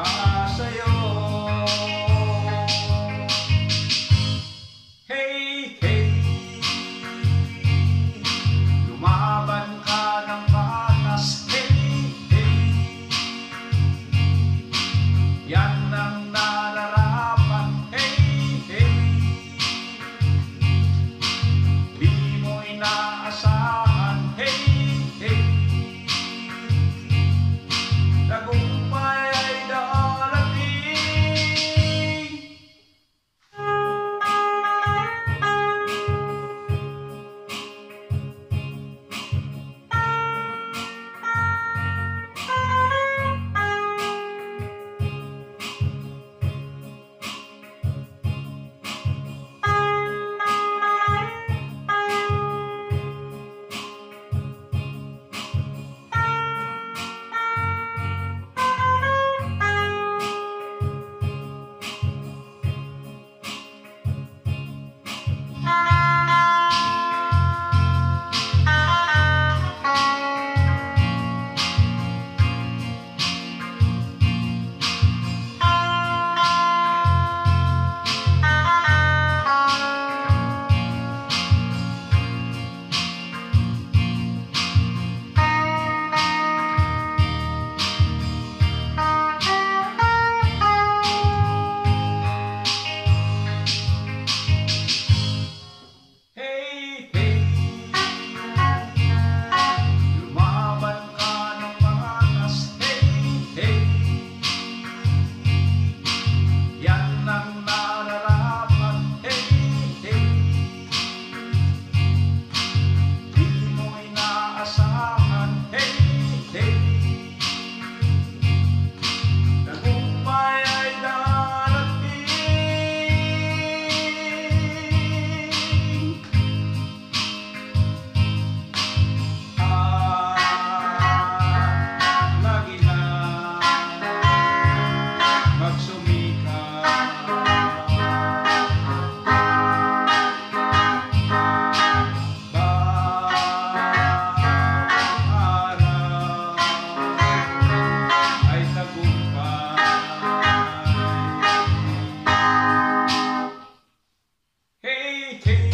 Ah. King.